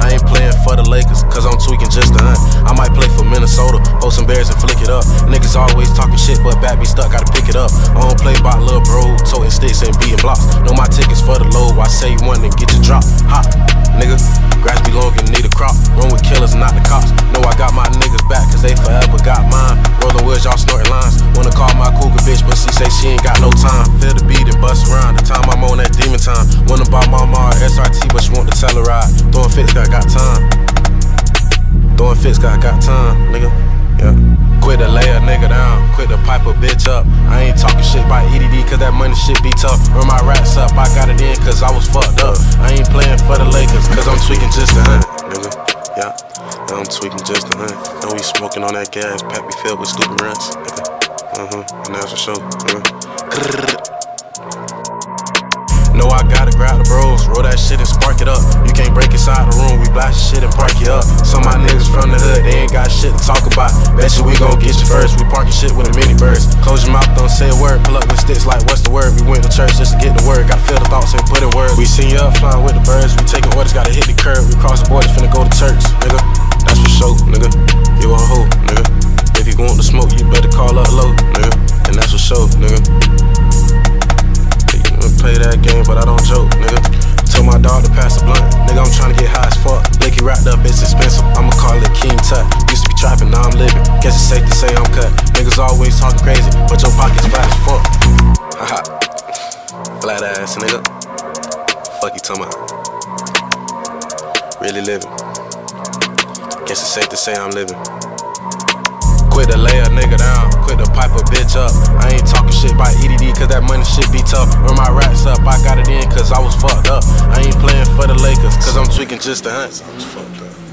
I ain't playing for the Lakers cause I'm tweaking just to hunt. I might play for Minnesota, hold some bears and flick it up. Niggas always talking shit, but back be stuck, gotta pick it up. I don't play by little bro, toting sticks and beating blocks. Know my tickets for the low, I say one and get your drop. Hot, nigga. Grass be long and need a crop. Run with killers, not the cops. Know I got my niggas back cause they forever got mine. Rolling wheels, y'all snorting lines. Wanna call my cougar bitch, but she say she ain't got no time. Cause I got time, nigga. Yeah. Quit to lay a nigga down, quit to pipe a bitch up. I ain't talking shit by EDD cause that money shit be tough. Run my rats up, I got it in cause I was fucked up. I ain't playing for the Lakers cause I'm tweaking just a hunt, nigga. Yeah, yeah, I'm tweaking just a hunt. Know we smoking on that gas, pack be filled with stupid runs, nigga. Uh huh, and that's for sure. Nigga. Know I gotta grab the bros, roll that shit and spark it up. You can't break inside the room, we blast shit and park you up. Shit to talk about. Bet you we gon' get you first, we parking shit with a mini burst. Close your mouth, don't say a word, pull up with sticks like what's the word? We went to church just to get the word, gotta feel the thoughts and put in words. We seen you up flying with the birds, we taking orders, gotta hit the curb. We cross the borders, finna go to church, nigga. That's for sure, nigga. You a hoe, nigga. If you want the smoke, you better call up low, nigga. And that's for sure, nigga You wanna play that game, but I don't joke, nigga. Told my dog to pass the blunt, nigga. I'm tryna get high as fuck. Blicky wrapped up, it's expensive. Guess it's safe to say I'm cut. Niggas always talking crazy, but your pockets flat as fuck. Haha. Flat ass, nigga. Fuck you talking about? Really living. Guess it's safe to say I'm living. Quit to lay a nigga down, quit to pipe a bitch up. I ain't talking shit by EDD cause that money shit be tough. Run my rats up, I got it in cause I was fucked up. I ain't playing for the Lakers cause I'm tweaking just to hunt. I was fucked up.